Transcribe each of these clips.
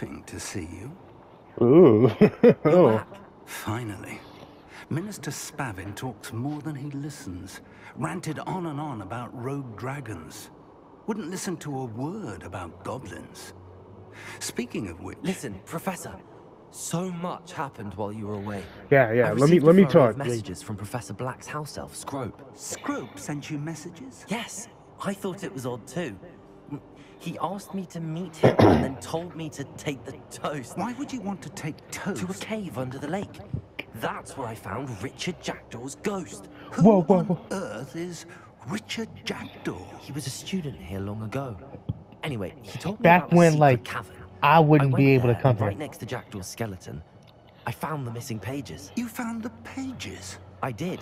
Happy to see you. Ooh. You're oh. back. Finally. Minister Spavin talks more than he listens. Ranted on and on about rogue dragons. Wouldn't listen to a word about goblins. Speaking of which... Listen, Professor. So much happened while you were away. yeah, yeah. I Let me let me talk. Messages from Professor Black's house elf, Scrope. Scrope sent you messages? Yes, I thought it was odd too. He asked me to meet him and then told me to take the toast Why would you want to take toast? to a cave under the lake. That's where I found Richard Jackdaw's ghost. Who Whoa, whoa, on earth is Richard Jackdaw? He was a student here long ago. Anyway, he told me Back about a when, secret like, cavern. I wouldn't I be able to come and. Right next to Jackdaw's skeleton, I found the missing pages. You found the pages. I did.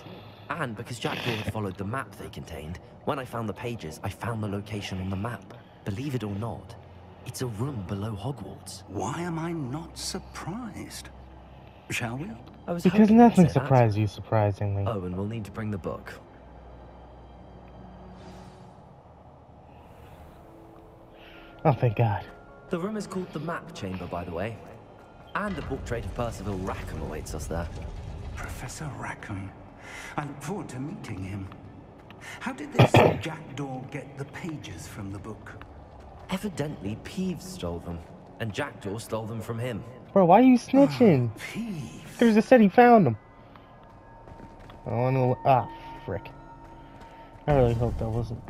And because Jackdaw had followed the map they contained, when I found the pages, I found the location on the map. Believe it or not, it's a room below Hogwarts. Why am I not surprised? Shall we? I was Because nothing say surprised you, surprisingly. Oh, and we'll need to bring the book. Oh, thank God. The room is called the Map Chamber, by the way. And a portrait of Percival Rackham awaits us there. Professor Rackham. I look forward to meeting him. How did this Jackdaw get the pages from the book? Evidently, Peeves stole them, and Jackdaw stole them from him. Bro, why are you snitching? Peeves. There's just said he found them. I don't know. Ah, frick. I really hope that wasn't.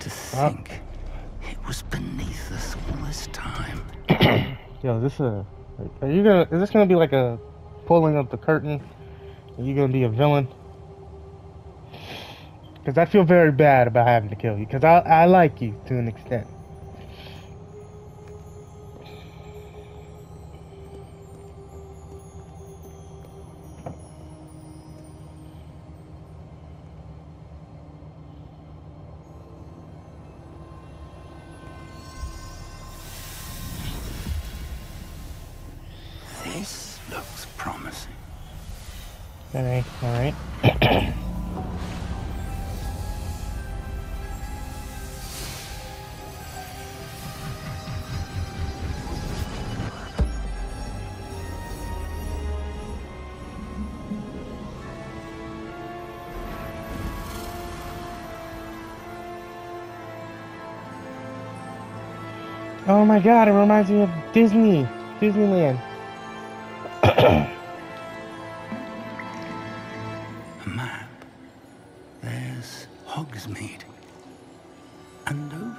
To think it was beneath us all this time. Yo, this a. Are you gonna? Is this gonna be like a pulling up the curtain? Are you gonna be a villain? Because I feel very bad about having to kill you. Because I I like you to an extent. My god, it reminds me of Disney, Disneyland. A map. There's Hogsmeade. And over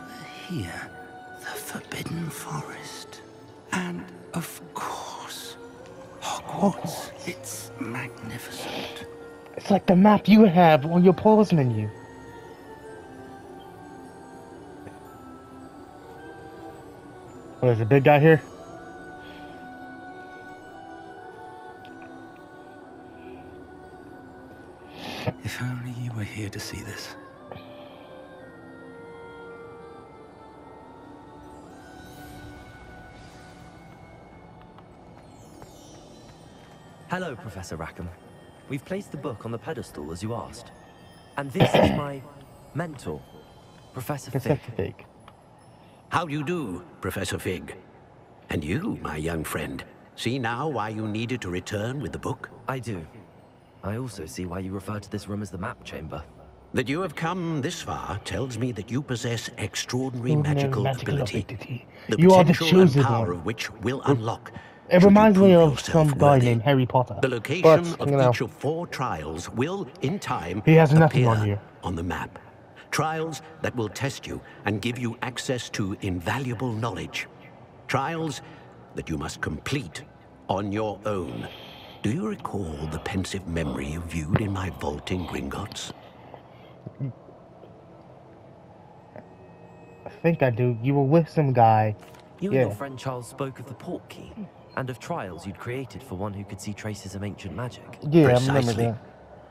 here, the Forbidden Forest. And, of course, Hogwarts. It's magnificent. It's like the map you have on your pause menu. Oh, there's a big guy here. If only you were here to see this. Hello, Professor Rackham. We've placed the book on the pedestal as you asked. And this is my mentor, Professor It's Fig. a fake. How do you do, Professor Fig? And you, my young friend, see now why you needed to return with the book? I do. I also see why you refer to this room as the map chamber. That you have come this far tells me that you possess extraordinary Extraordinary magical, magical ability. ability. The You are the potential and power one. of which will unlock. It reminds me of some guy named Harry Potter. The location But, of you know, each of four trials will, in time, He has nothing appear on here. on the map. Trials that will test you and give you access to invaluable knowledge. Trials that you must complete on your own. Do you recall the Pensieve memory you viewed in my vault in Gringotts? I think I do. You were with some guy. You Yeah. and your friend Charles spoke of the Portkey and of trials you'd created for one who could see traces of ancient magic. Yeah, I remember Precisely. that.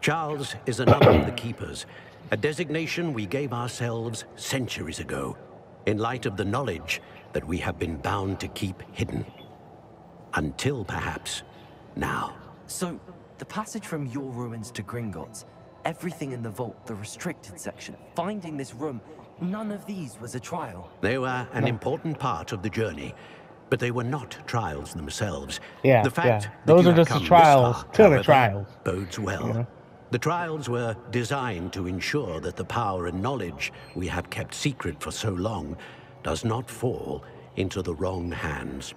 Charles is another of the keepers, a designation we gave ourselves centuries ago, in light of the knowledge that we have been bound to keep hidden. Until perhaps now. So, the passage from your ruins to Gringotts, everything in the vault, the restricted section, finding this room, none of these was a trial. They were an important part of the journey, but they were not trials themselves. Yeah, the fact yeah. Those are just the come trials far, to the however, trials. Bodes well. You know? The trials were designed to ensure that the power and knowledge we have kept secret for so long does not fall into the wrong hands.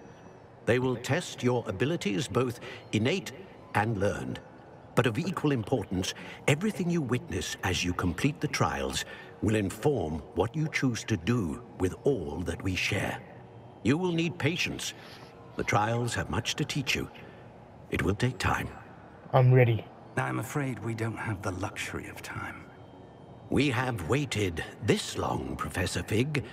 They will test your abilities, both innate and learned. But of equal importance, everything you witness as you complete the trials will inform what you choose to do with all that we share. You will need patience. The trials have much to teach you. It will take time. I'm ready. I'm afraid we don't have the luxury of time. We have waited this long, Professor Fig.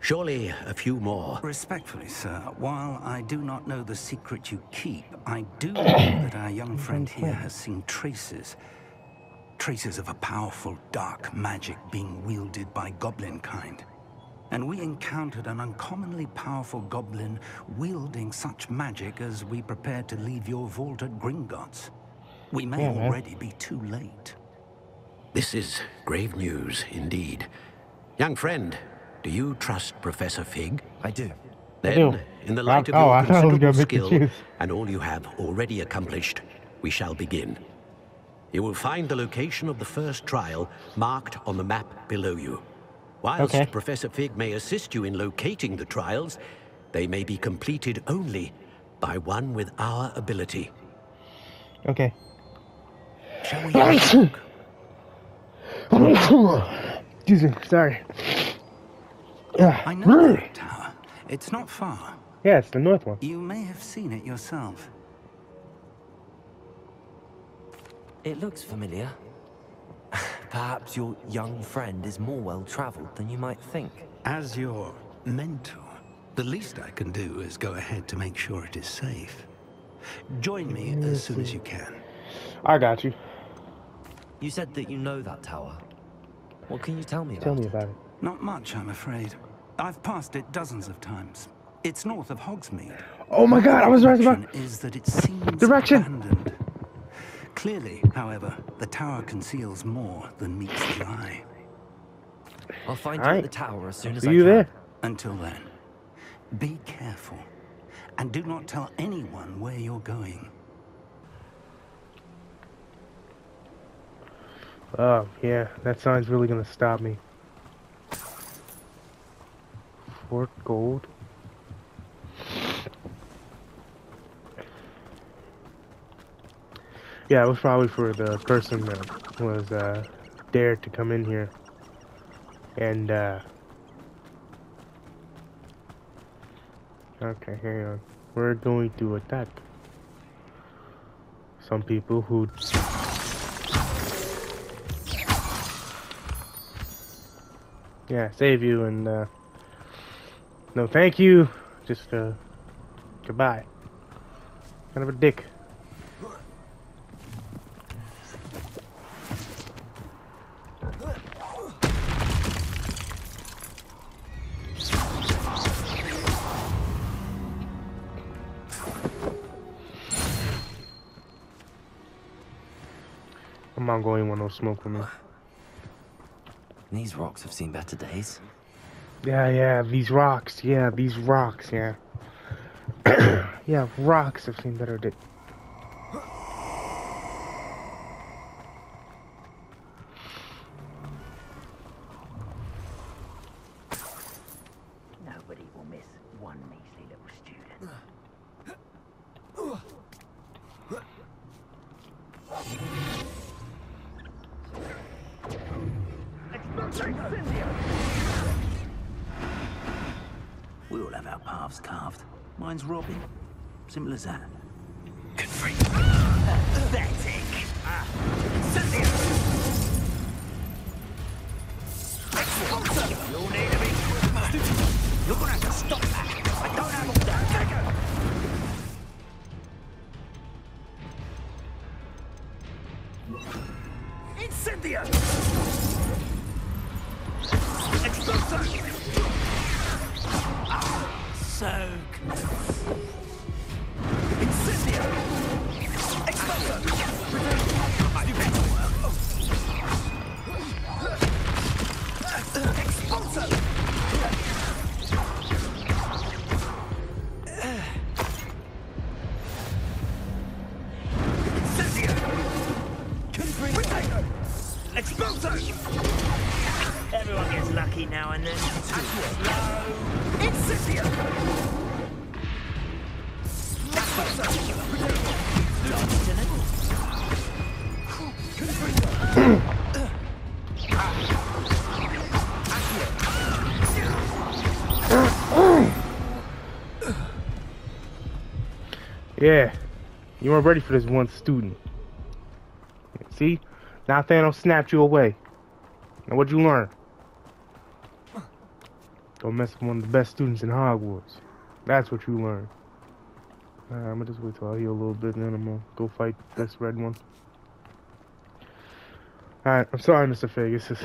Surely a few more. Respectfully, sir, while I do not know the secret you keep, I do know that our young friend here has seen traces. Traces of a powerful dark magic being wielded by goblin kind. And we encountered an uncommonly powerful goblin wielding such magic as we prepared to leave your vault at Gringotts. We may Yeah, man. already be too late. This is grave news indeed. Young friend, do you trust Professor Fig? I do. Then, do. in the light of Oh, your I thought I was gonna considerable make skill and all you have already accomplished, we shall begin. You will find the location of the first trial marked on the map below you. Whilst Okay. Professor Fig may assist you in locating the trials, they may be completed only by one with our ability. Okay. Shall? Excuse me. Sorry. Yeah. I know that tower. It's not far. Yeah, it's the north one. You may have seen it yourself. It looks familiar. Perhaps your young friend is more well traveled than you might think. As your mentor, the least I can do is go ahead to make sure it is safe. Join me as soon as you can. I got you. You said that you know that tower. What can you tell me about Tell me about it. Not much, I'm afraid. I've passed it dozens of times. It's north of Hogsmeade. Oh my god, I was right about. Direction is that it seems Direction. abandoned. Clearly, however, the tower conceals more than meets the eye. I'll find you Alright. at the tower as soon as See I you can. there. Until then, be careful. And do not tell anyone where you're going. Oh, yeah, that sign's really gonna stop me. Fort Gold. Yeah, it was probably for the person that was uh, dared to come in here and uh, okay, hang on. We're going to attack some people who yeah, save you and uh no thank you. Just uh goodbye. Kind of a dick. I'm not going want no smoke with me. These rocks have seen better days. Yeah, yeah, these rocks. Yeah, these rocks. Yeah. yeah, rocks have seen better days. Nobody will miss one measly little student. Mine's Robin. Simple as that. Yeah, you weren't ready for this one student. See? Now Thanos snapped you away. Now what'd you learn? Don't mess with one of the best students in Hogwarts. That's what you learn. Right, I'm gonna just wait till I heal a little bit and then I'm gonna go fight this red one. Alright, I'm sorry, Mr. Fig. It's just...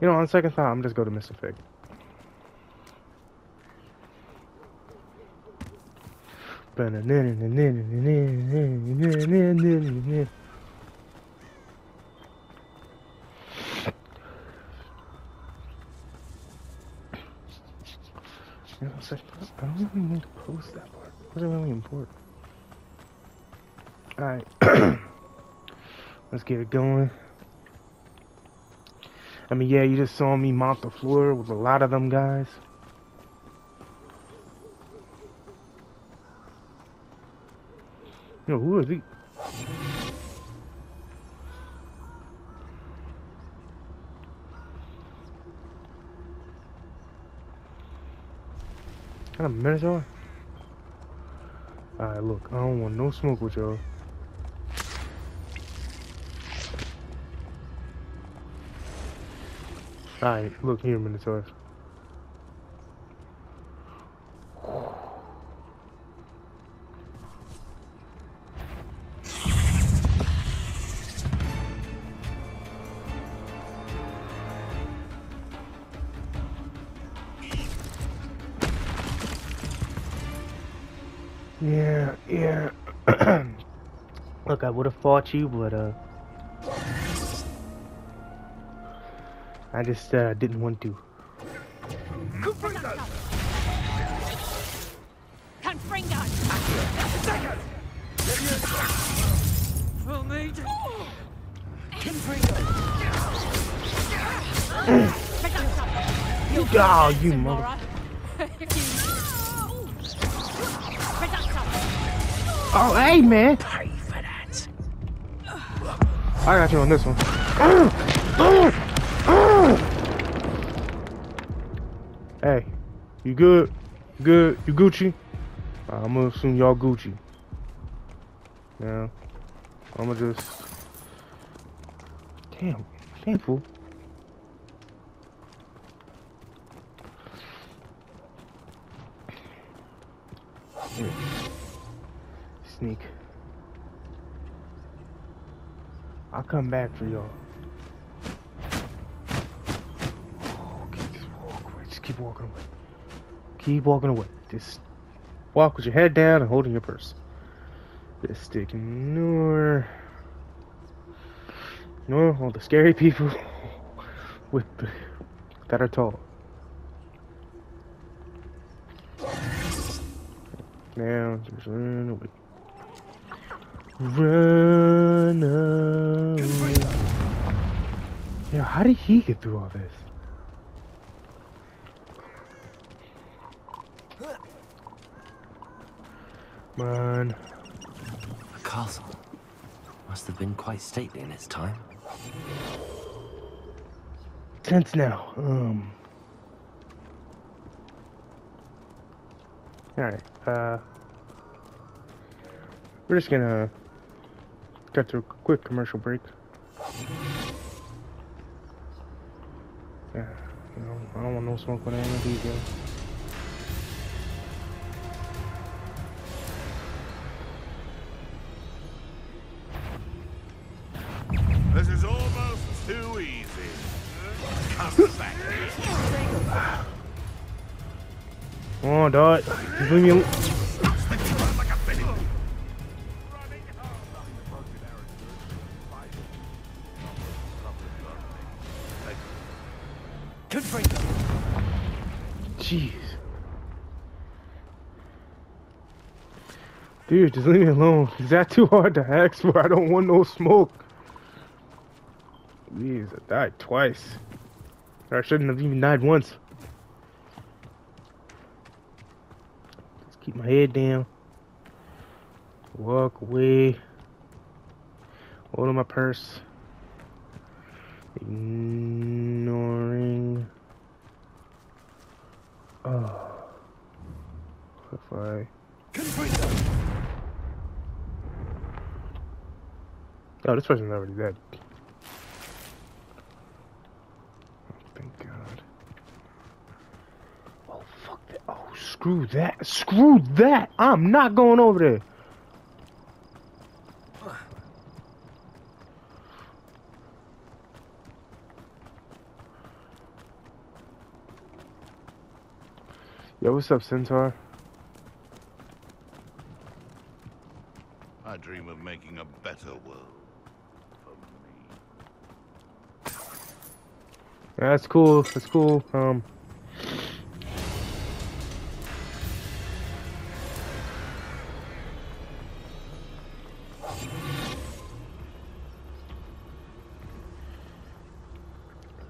You know, on second thought, I'm just go to Mr. Fig. It's like, I don't even need to post that part. It wasn't really important? Alright. Let's get it going. I mean, yeah, you just saw me mop the floor with a lot of them guys. Yo, who are these? Kind of Minotaur? Alright, look, I don't want no smoke with y'all. Alright, look here, Minotaur. I would have fought you, but uh, I just uh, didn't want to. Me to... Oh, you mother! Oh, hey, man! I got you on this one. Hey, you good? Good? You Gucci? I'm gonna assume y'all Gucci. Yeah. I'm gonna just. Damn, fool. Sneak. I'll come back for y'all. Just keep walking away. Keep walking away. Just walk with your head down and holding your purse. Just ignore. Ignore all the scary people with the, that are tall. Now just run away. Run away. Yeah, how did he get through all this? Run. A castle. Must have been quite stately in its time. Tense now. Um. Alright, uh. We're just gonna cut to a quick commercial break. Yeah, you know, I don't want no smoke with any of these guys. This is almost too easy. Come back. Come on, dog. Just leave me alone. Just leave me alone. Is that too hard to ask for? I don't want no smoke. Jeez, I died twice. I shouldn't have even died once. Just keep my head down. Walk away. Hold on my purse. Ignoring. Oh. If I. Oh, this person's already dead. Thank God. Oh, fuck that. Oh, screw that. Screw that. I'm not going over there. Yo, what's up, Centaur? I dream of making a better world for me. Yeah, that's cool. That's cool. Um.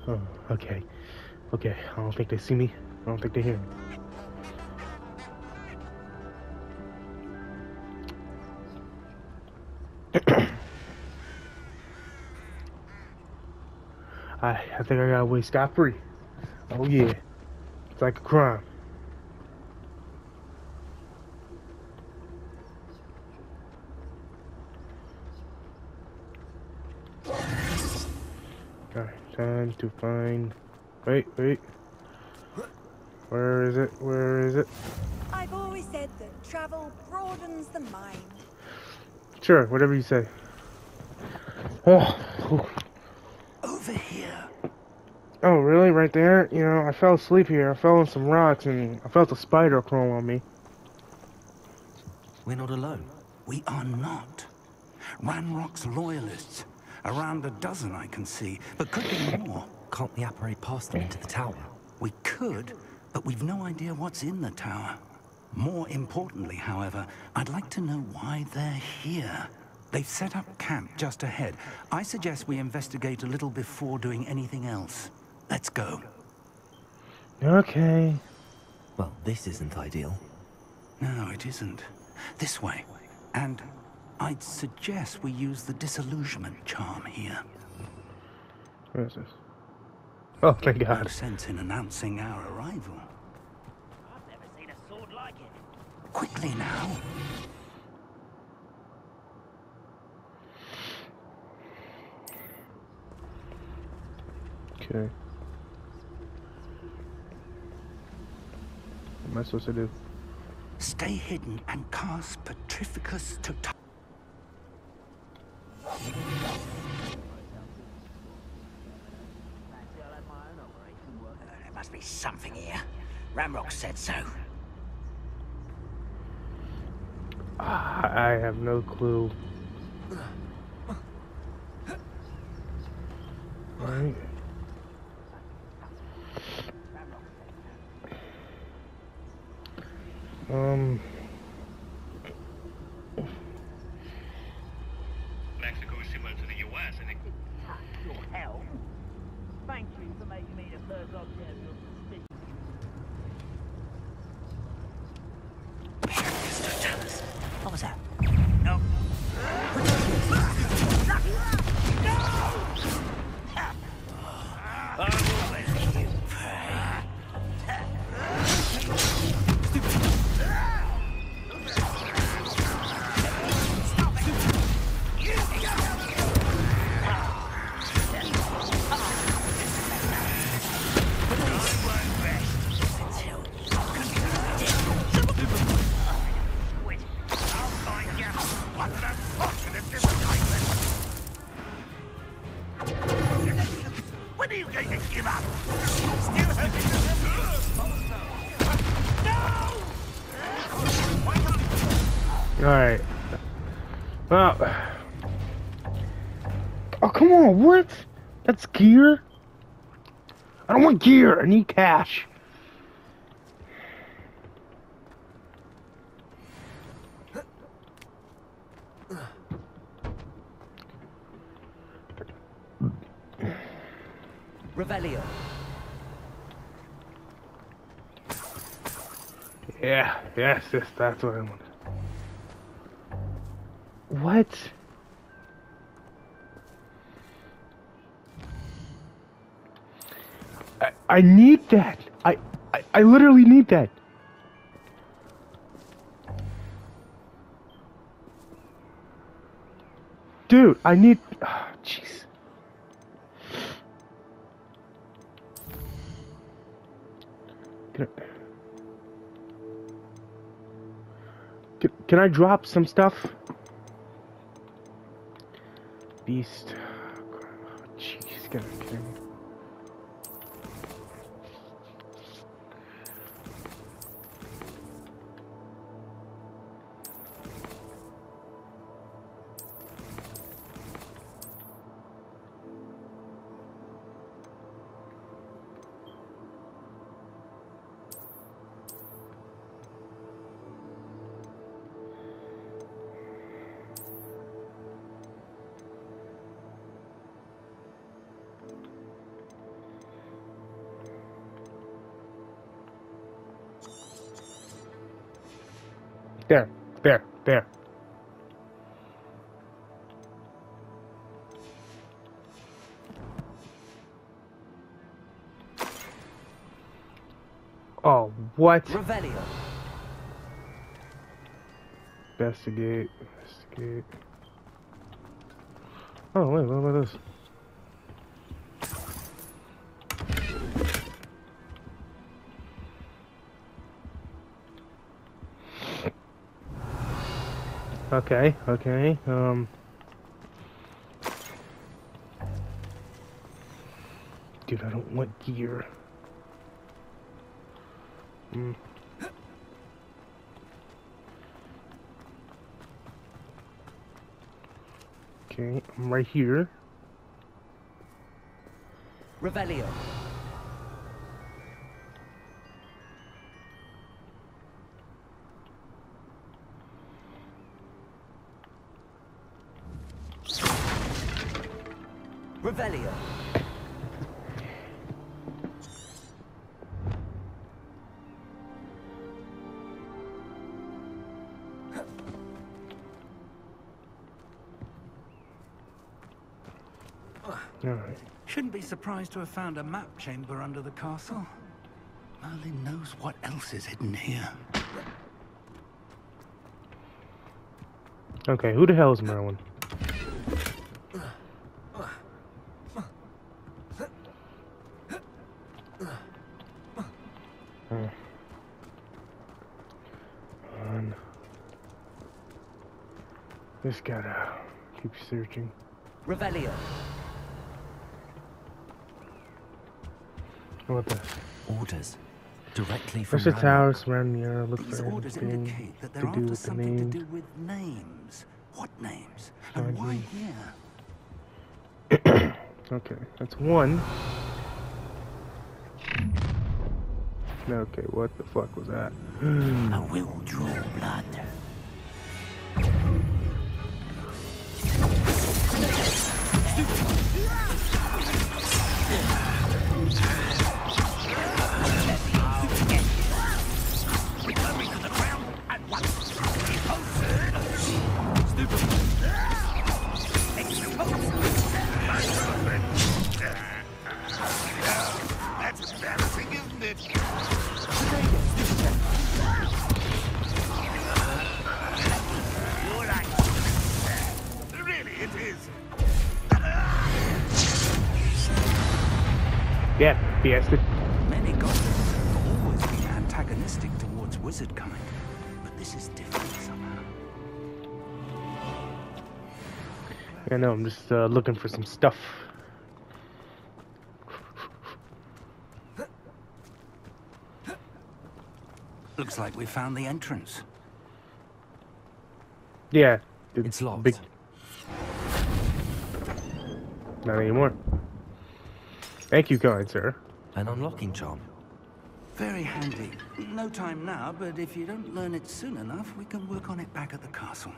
Oh, okay. Okay. I don't think they see me. I don't think they hear me. I think I got away scot free. Oh yeah, it's like a crime. Alright, time to find. Wait, wait. Where is it? Where is it? I've always said that travel broadens the mind. Sure, whatever you say. Oh, whew. Over here. oh, really? Right there? You know, I fell asleep here. I fell on some rocks and I felt a spider crawl on me. We're not alone. We are not. Ranrock's loyalists. Around a dozen I can see, but could be more. Can't we apparate past them into the tower? We could, but we've no idea what's in the tower. More importantly, however, I'd like to know why they're here. They've set up camp just ahead. I suggest we investigate a little before doing anything else. Let's go. Okay. Well, this isn't ideal. No, it isn't. This way. And I'd suggest we use the disillusionment charm here. Where is this? Oh, thank No God. sense in announcing our arrival. I've never seen a sword like it. Quickly now. Okay. What am I supposed to do? Stay hidden and cast Petrificus to Fancy I'll have my own operation work. There must be something here. Ranrock said so. I have no clue. Right. Alright. Well. Oh, come on, what? That's gear? I don't want gear, I need cash. Revelio. Yeah, yes, yes, that's what I wanted. What? I, I need that. I, I, I literally need that. Dude, I need. ah, Jeez. I, can, can I drop some stuff? Beast. Oh, jeez, gotta be kidding There, there, there. Oh, what? Revelio. Investigate, investigate. Oh, wait, what about this? Okay, okay, um... Dude, I don't want gear. Hmm. Okay, I'm right here. Revelio. Surprised to have found a map chamber under the castle. Merlin knows what else is hidden here. Okay, who the hell is Merlin? On. Just gotta keep searching. Revelio. What the? Orders. Directly from First the Randall. tower surrounding the area. Look These for orders anything indicate that to they're do after with the something to do with names. What names? And why here? Okay, that's one. Okay, what the fuck was that? I will draw blood. That's Yeah, bastard. Many goblins have always been antagonistic towards wizard kind, but this is different somehow. I know, I'm just uh, looking for some stuff. Looks like we found the entrance. Yeah. the It's locked. Big... Not anymore. Thank you, kind sir. An unlocking charm. Very handy. No time now, but if you don't learn it soon enough, we can work on it back at the castle.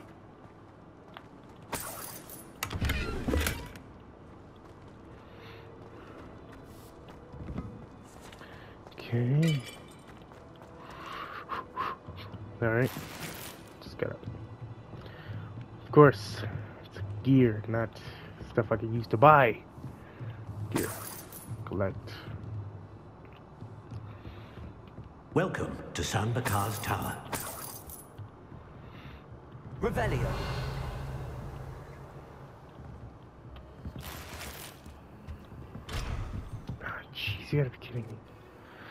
Okay. Alright. Just gotta. Of course, it's gear, not stuff I could use to buy. Gear. Welcome to San Bakar's Tower. Revelio. Ah, Jeez, you gotta be kidding me.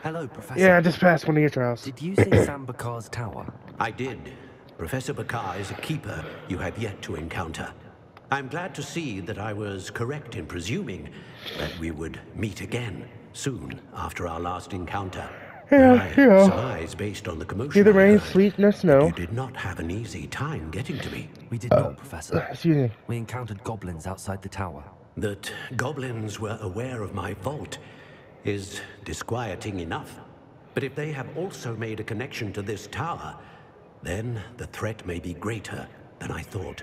Hello, Professor. Yeah, I just passed one of your trials. Did you say San Bakar's tower? I did. Professor Bakar is a keeper you have yet to encounter. I'm glad to see that I was correct in presuming that we would meet again soon after our last encounter. Yeah, I yeah. surmise based on the commotion. Neither I rain, heard, sleet, nor snow. You did not have an easy time getting to me. We did not, uh, Professor. Uh, excuse me. We encountered goblins outside the tower. That goblins were aware of my vault is disquieting enough. But if they have also made a connection to this tower, then the threat may be greater than I thought.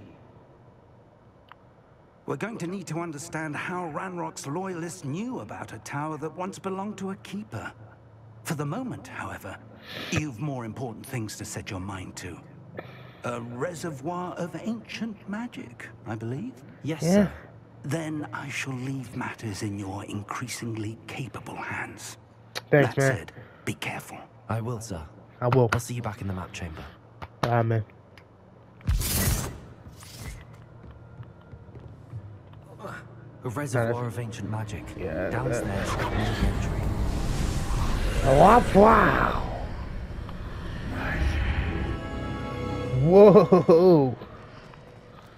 We're going to need to understand how Ranrock's loyalists knew about a tower that once belonged to a keeper. For the moment, however, you've more important things to set your mind to. A reservoir of ancient magic, I believe. Yes, Yeah. sir. Then I shall leave matters in your increasingly capable hands. Thanks, that man. said, be careful. I will, sir. I will. I'll see you back in the map chamber. Ah, A reservoir of ancient magic. Yeah, Downstairs, near the entry. Wow! Wow! Whoa!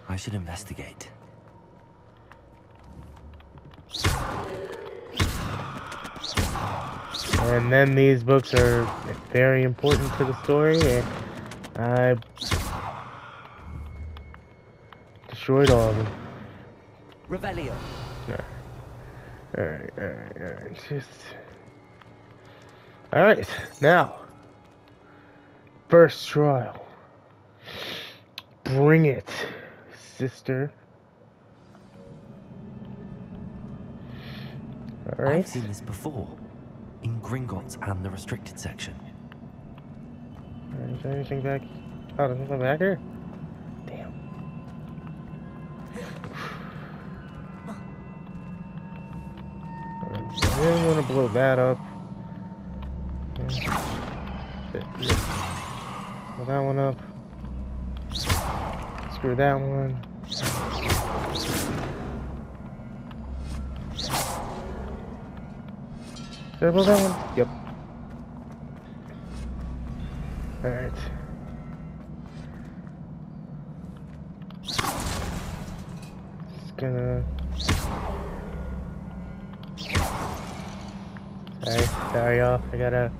I should investigate. And then these books are very important to the story, and I destroyed all of them. Revelio. Alright, alright, alright. Just. Alright, now. First trial. Bring it, sister. I've seen this before. In Gringotts and the restricted section. Is there anything back? Oh, there's nothing back here? I didn't want to blow that up. Blow that one up. Screw that one. Did I blow that one? Yep. Alright. Just gonna. Sorry, sorry, y'all. I gotta.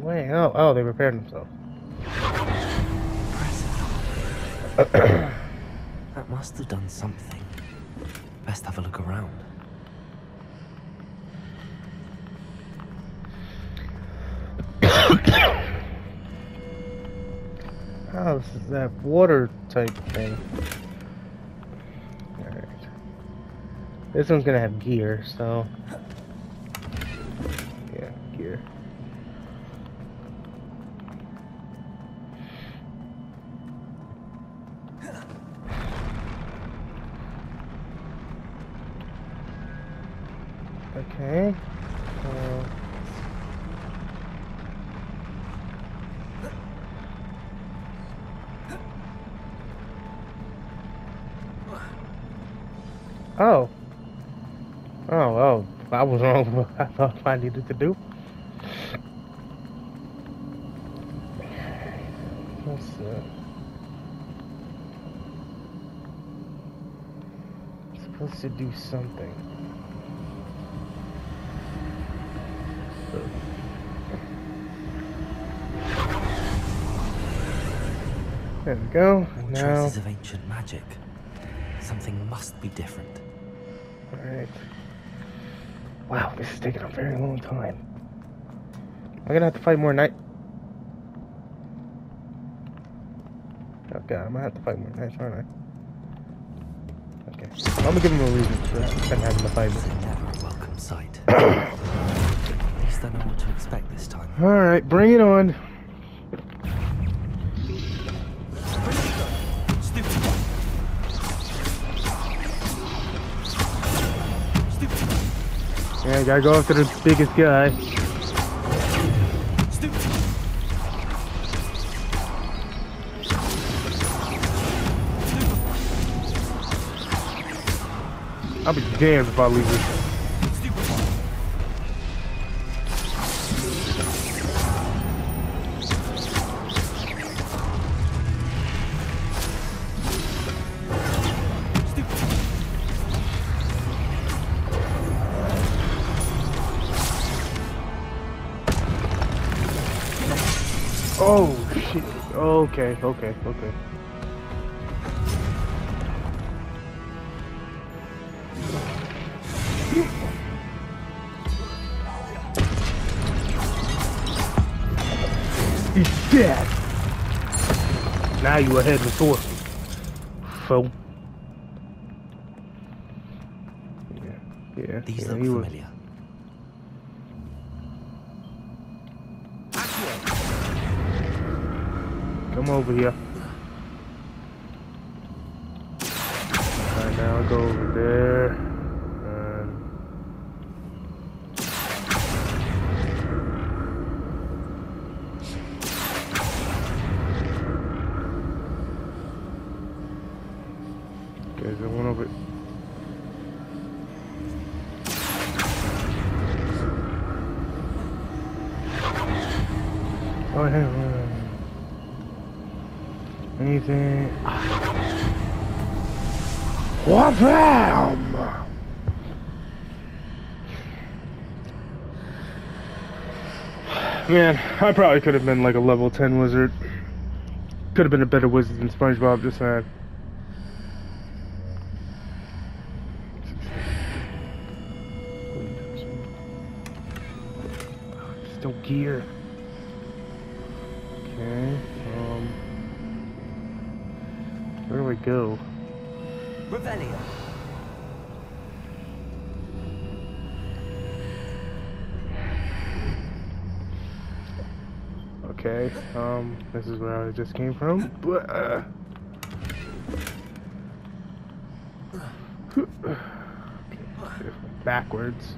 Wait, oh, oh, they repaired themselves. That must have done something. Best have a look around. Is that water type thing. Alright. This one's gonna have gear, so. Yeah, gear. Okay. Uh, Oh. Oh, oh. I was wrong with what I needed to do. Uh... supposed to do something. There we go. More Now, traces of ancient magic. Something must be different. alright. Wow, this is taking a very long time. I'm gonna have to fight more night. Okay, oh I'm gonna have to fight more nights, aren't I? Okay. I'm gonna give him a reason for having to fight never welcome sight. At least I know what to expect this time. Alright, bring it on. Yeah, gotta go after the biggest guy. I'll be damned if I leave this. Okay, okay, okay. He's dead. Now you ahead of the sword. Fool. Yeah, yeah. These yeah, look was- over here. Alright, now I'll go over there. And Okay, there's one over. Oh, hang on. Anything? What them? Man, I probably could have been like a level 10 wizard. Could have been a better wizard than SpongeBob, just saying. Still gear. Okay, um... Where do I go? Revelio. Okay, um, this is where I just came from, but, uh... Backwards.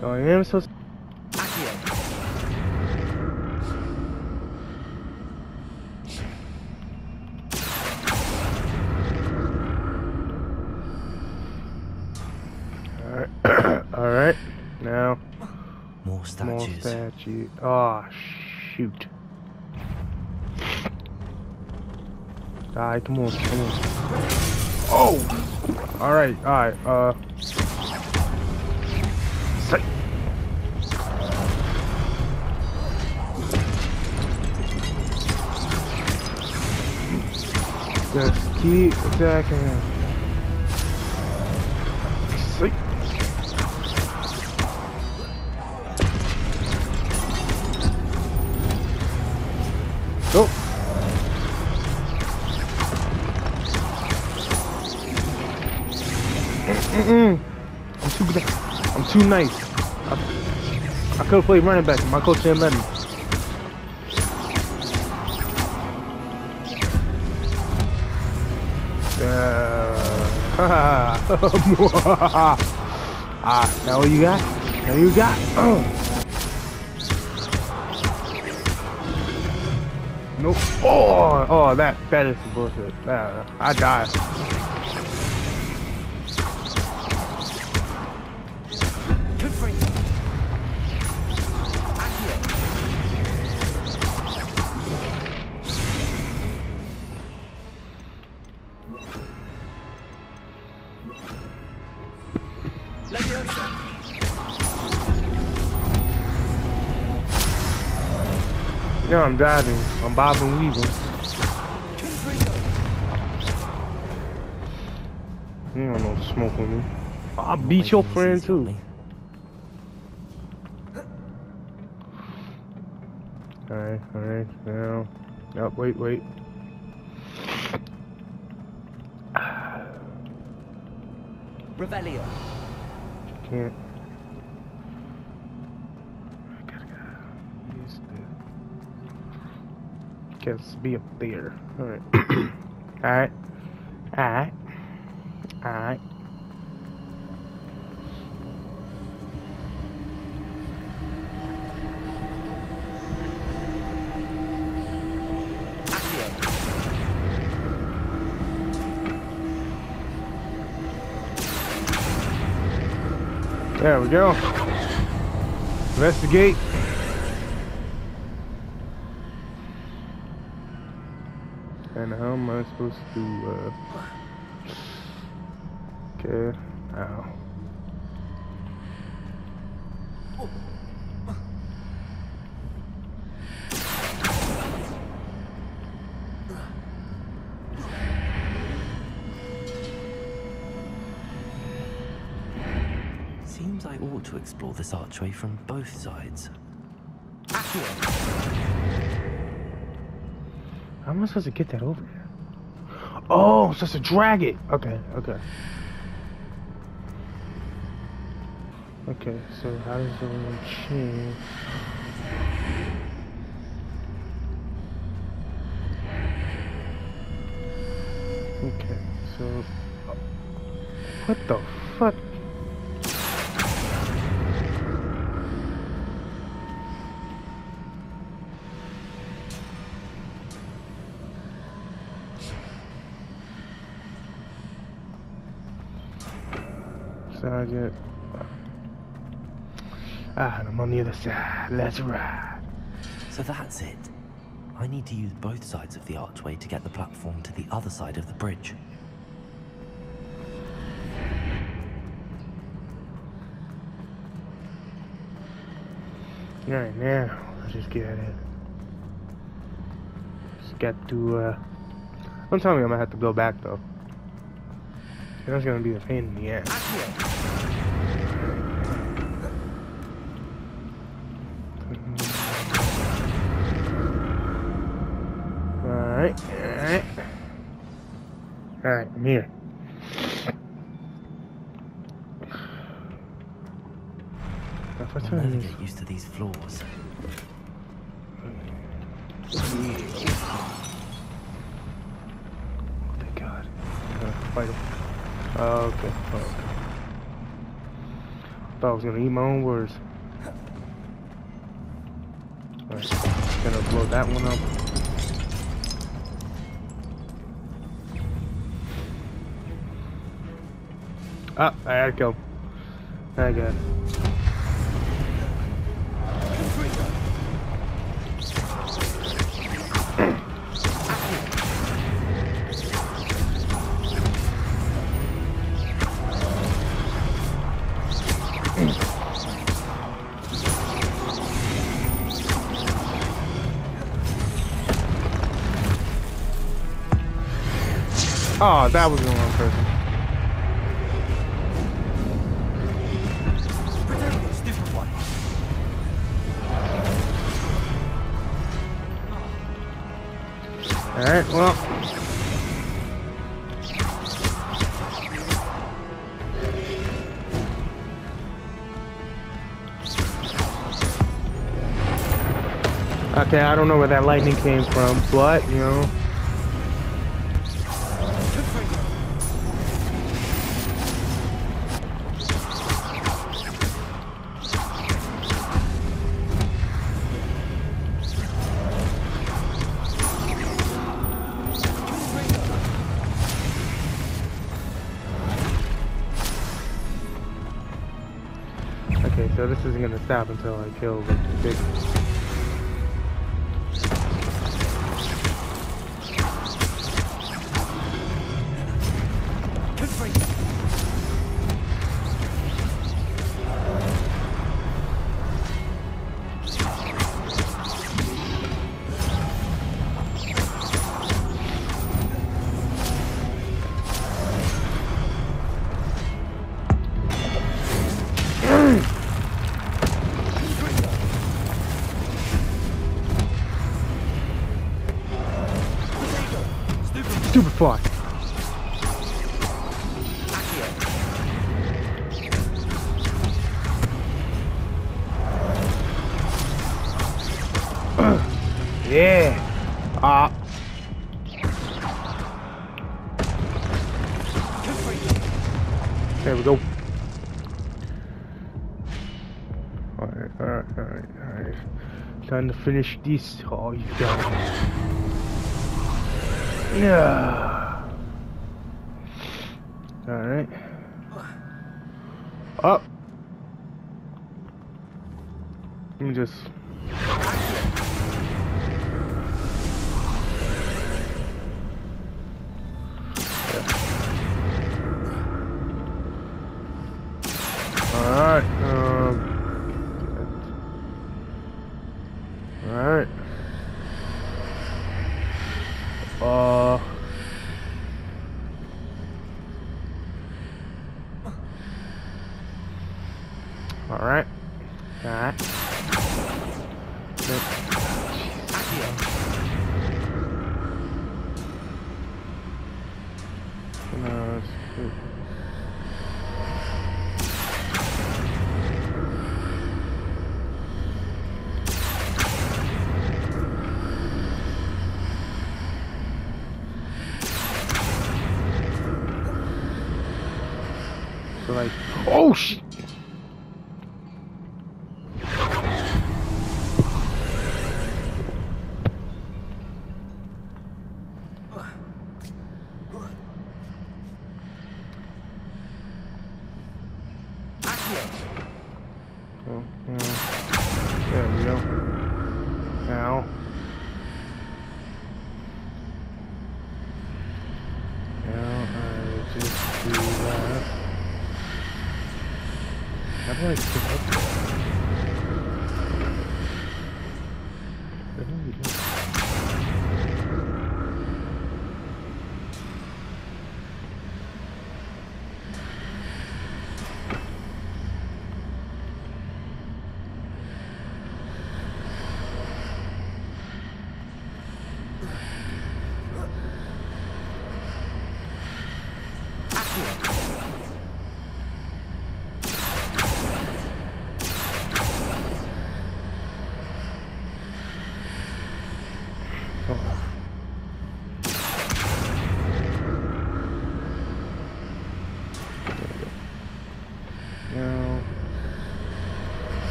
So I am supposed Alright, alright, now, More more statue. Oh, shoot. Die, come on, come on. Oh! Alright, alright, uh... Sight. Just keep attacking him. Mm-mm. I'm too good. I'm too nice. I, I could played running back. My coach didn't let me. Uh, ah, that what you got? That you got? Oh. Nope. Oh, oh, that that is bullshit. Uh, I died. No, I'm diving. I'm bobbing weaving. You don't know smoke with me. I'll beat your friend too. me. Alright, alright, now. Oh, wait, wait. Revelio. Can't. I gotta go. Use Guess be up there. Alright. alright. Alright. Alright. There we go. Investigate. And how am I supposed to, uh... Okay. Ow. Seems I ought to explore this archway from both sides. How am I supposed to get that over here? Oh, I'm supposed to drag it. Okay, okay. Okay, so how does the room change? Let's ride. So that's it. I need to use both sides of the archway to get the platform to the other side of the bridge. Alright, now, let's just get it. Just got to, uh... Don't tell me I'm gonna have to go back, though. That's gonna be a pain in the ass. Alright, I'm here. If I I'll turn never this get used to these floors. Oh, thank God. Fight him. Oh, okay. Oh, okay. Thought I was gonna eat my own words. Alright. Gonna blow that one up. Ah, I had to go. I got. Oh, that was the wrong person. Alright, well. Okay, I don't know where that lightning came from, but, you know. Kill the big. Finish this. Oh, you it. Yeah. Alright. Up. Let me just. Alright, um.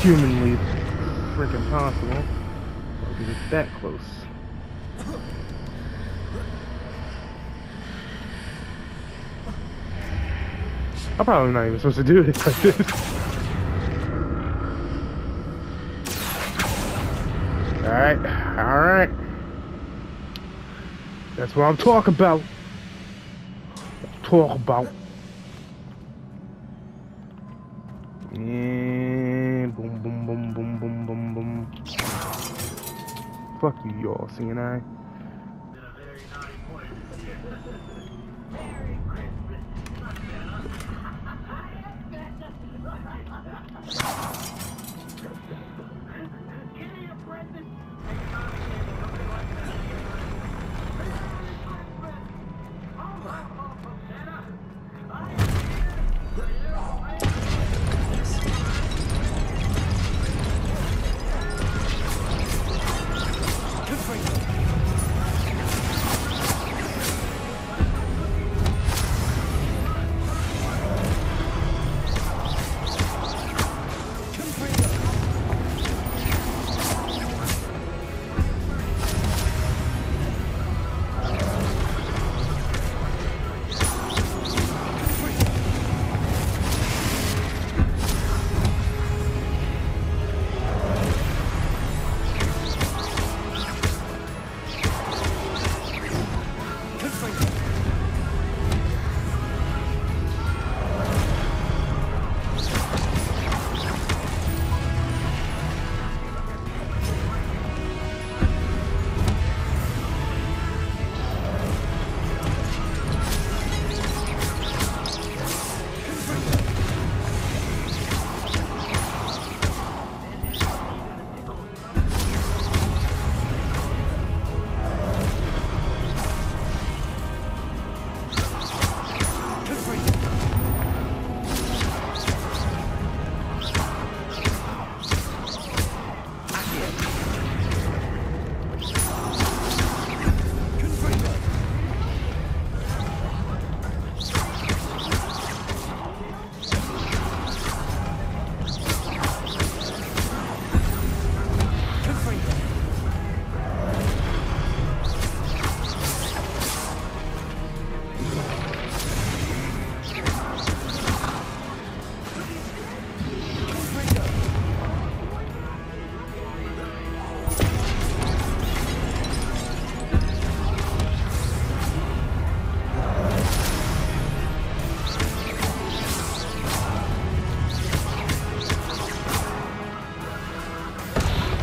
Humanly freaking possible. That close. I'm probably not even supposed to do this like this. Alright, alright. That's what I'm talking about. Talk about. Fuck you, y'all, seeing I.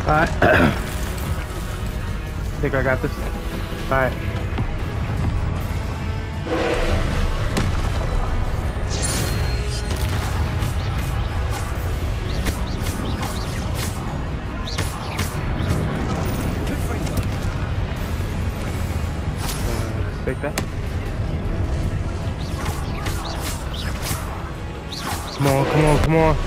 Alright. think I got this. Alright. Uh, Take that. Come on, come on, come on.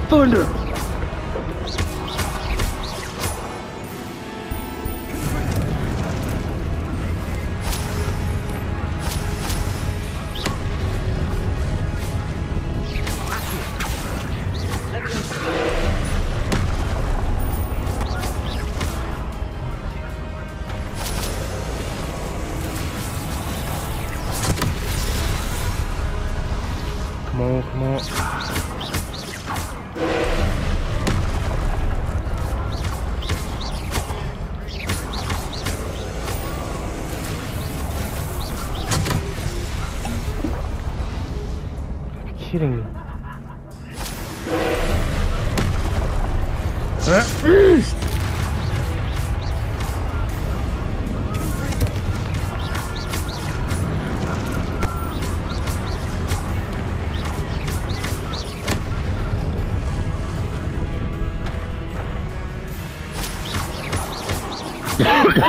Thunder. Yo,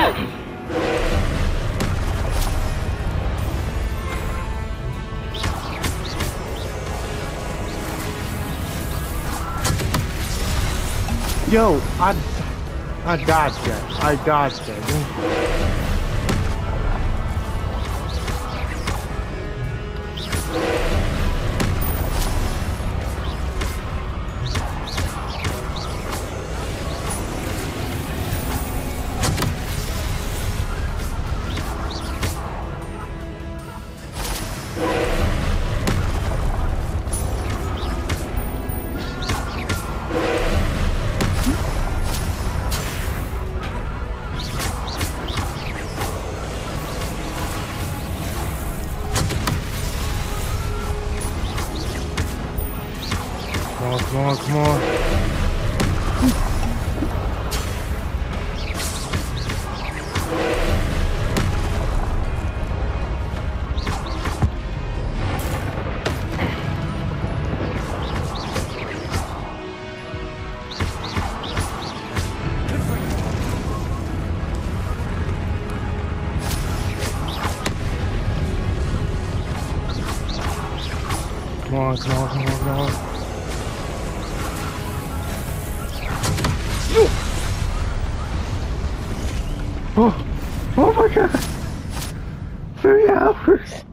I, I dodged that. I dodged that. Oh, my god! Three hours!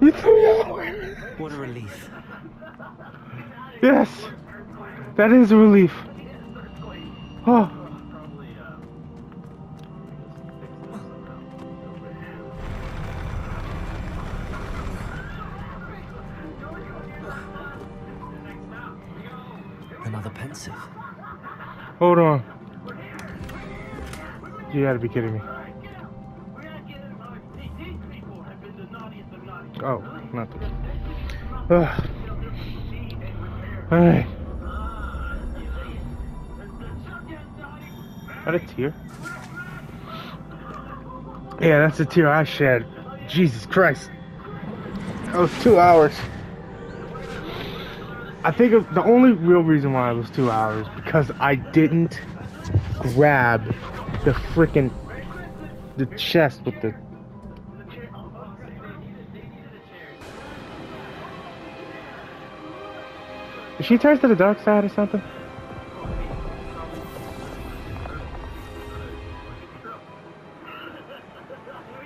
You three hours! What a relief. Yes! That is a relief. Oh. Another Pensieve. Hold on. You gotta be kidding me. Oh, nothing. Ugh. Alright. That a tear? Yeah, that's a tear I shed. Jesus Christ. That was two hours. I think the only real reason why it was two hours because I didn't grab the freaking the chest with the. She turns to the dark side or something?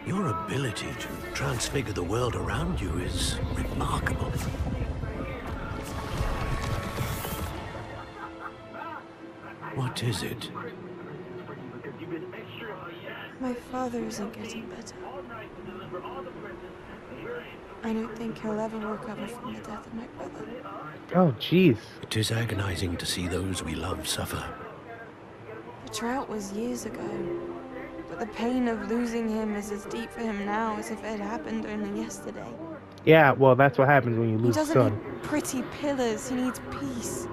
Your ability to transfigure the world around you is remarkable. What is it? My father isn't getting better. I don't think he'll ever recover from the death of my brother. Oh, jeez. It is agonizing to see those we love suffer. The drought was years ago. But the pain of losing him is as deep for him now as if it had happened only yesterday. Yeah, well, that's what happens when you He lose He doesn't son. need pretty pillars, he needs peace.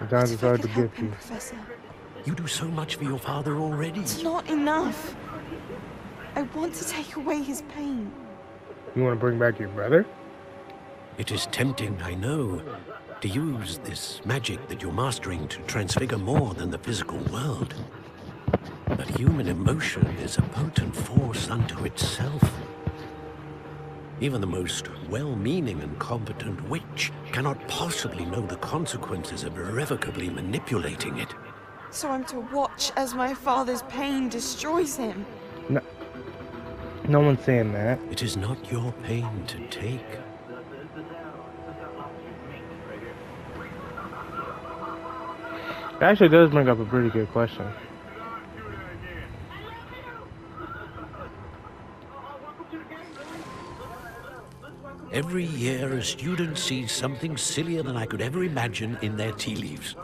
Sometimes it's If I hard could to help get him, to. Professor. You do so much for your father already. It's not enough. I want to take away his pain. You want to bring back your brother? It is tempting, I know, to use this magic that you're mastering to transfigure more than the physical world. But human emotion is a potent force unto itself. Even the most well-meaning and competent witch cannot possibly know the consequences of irrevocably manipulating it. So I'm to watch as my father's pain destroys him. No, no one's saying that. It is not your pain to take. It actually does bring up a pretty good question. Every year, a student sees something sillier than I could ever imagine in their tea leaves.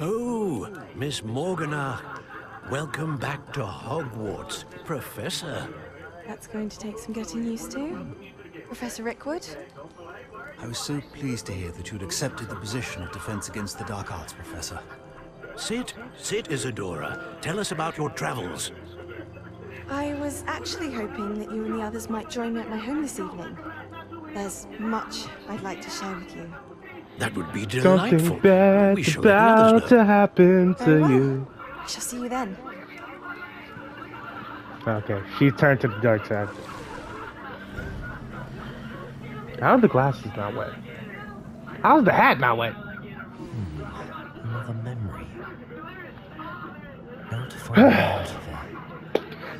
Oh, Miss Morganach, welcome back to Hogwarts, Professor. That's going to take some getting used to. Professor Rookwood? I was so pleased to hear that you'd accepted the position of Defense Against the Dark Arts, Professor. Sit, sit, Isadora. Tell us about your travels. I was actually hoping that you and the others might join me at my home this evening. There's much I'd like to share with you. That would be delightful. Something bad's we shall let others about to happen to Very well. you. I shall see you then. Okay, she turned to the dark side. How's the glasses not wet? How's the hat not wet? Hmm, another memory. Now to find out.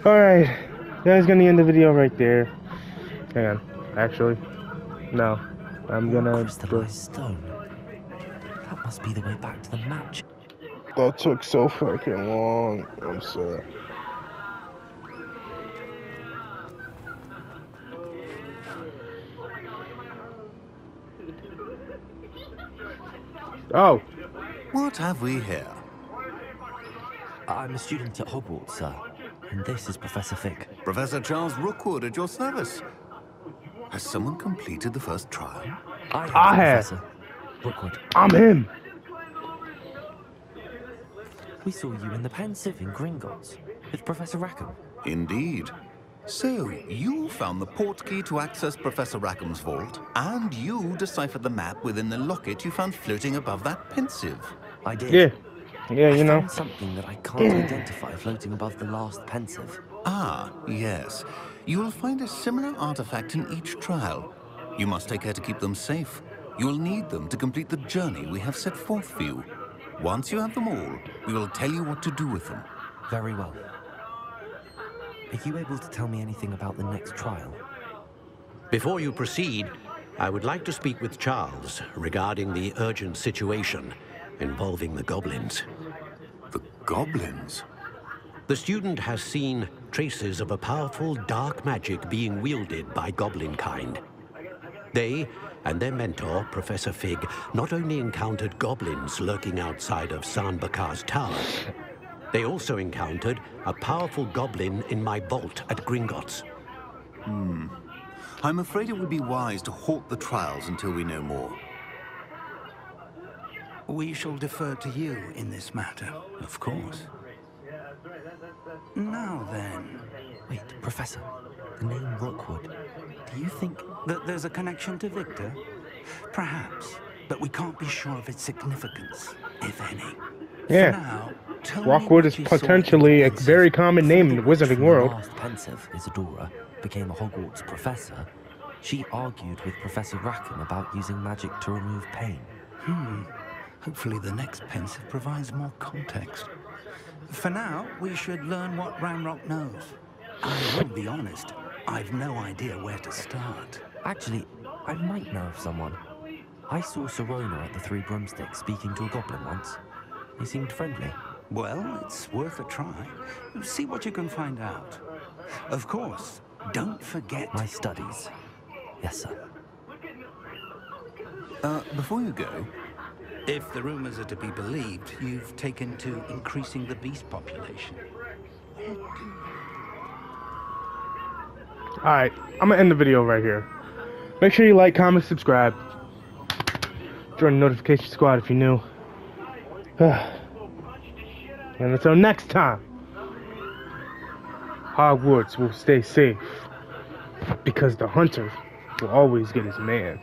Alright, that's gonna end the video right there. Hang on, actually, no. I'm gonna. Crystallized stone. That must be the way back to the match. That took so fucking long. I'm sorry. Oh, What have we here? I'm a student at Hogwarts, sir. And this is Professor Fig. Professor Charles Rookwood at your service. Has someone completed the first trial? I have, I have. Professor. I'm him. We saw you in the Pensieve in Gringotts with Professor Rackham. Indeed. So, you found the Portkey to access Professor Rackham's vault, and you deciphered the map within the locket you found floating above that Pensieve. I did. Yeah, yeah, I you know. found something that I can't identify floating above the last Pensieve. Ah, yes. You will find a similar artifact in each trial. You must take care to keep them safe. You will need them to complete the journey we have set forth for you. Once you have them all, we will tell you what to do with them. Very well. Are you able to tell me anything about the next trial? Before you proceed, I would like to speak with Charles regarding the urgent situation involving the goblins. The goblins? The student has seen traces of a powerful dark magic being wielded by goblin kind. They and their mentor, Professor Fig, not only encountered goblins lurking outside of San Bakar's tower, they also encountered a powerful goblin in my vault at Gringotts. Hmm. I'm afraid it would be wise to halt the trials until we know more. We shall defer to you in this matter. Of course. Now then, Wait, Professor. The name Rookwood. Do you think that there's a connection to Victor? Perhaps, but we can't be sure of its significance, if any. Yeah. Now, Rookwood what is you saw in potentially a very common name in the Wizarding world. The last Pensieve, Isadora, became a Hogwarts professor. She argued with Professor Rackham about using magic to remove pain. Hmm. Hopefully the next Pensieve provides more context. For now, we should learn what Ranrock knows. I will be honest, I've no idea where to start. Actually, I might know of someone. I saw Sirona at the Three Broomsticks speaking to a goblin once. He seemed friendly. Well, it's worth a try. See what you can find out. Of course, don't forget... My studies. Yes, sir. Uh, before you go, If the rumors are to be believed, you've taken to increasing the beast population. Alright, I'm gonna end the video right here. Make sure you like, comment, subscribe. Join the notification squad if you're new. and until next time, Hogwarts will stay safe because the hunter will always get his man.